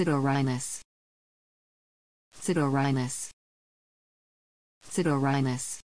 Sidorhinus. Sidorhinus. Sidorhinus.